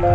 对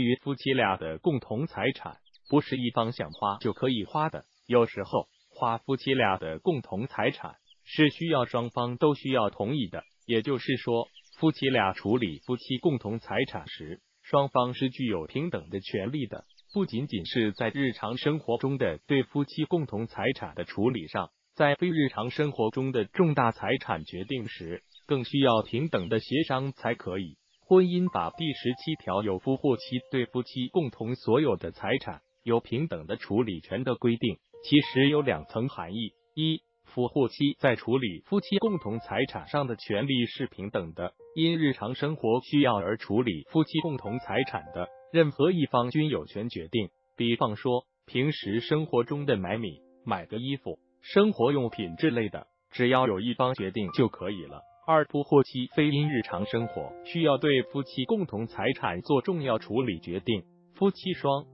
于夫妻俩的共同财产，不是一方想花就可以花的。有时候，花夫妻俩的共同财产是需要双方都需要同意的。也就是说，夫妻俩处理夫妻共同财产时，双方是具有平等的权利的。不仅仅是在日常生活中的对夫妻共同财产的处理上，在非日常生活中的重大财产决定时，更需要平等的协商才可以。婚姻法第十七条有夫或妻对夫妻共同所有的财产有平等的处理权的规定，其实有两层含义：一，夫或妻在处理夫妻共同财产上的权利是平等的，因日常生活需要而处理夫妻共同财产的任何一方均有权决定。比方说，平时生活中的买米、买个衣服、生活用品之类的，只要有一方决定就可以了。二夫或妻非因日常生活需要对夫妻共同财产做重要处理决定，夫妻双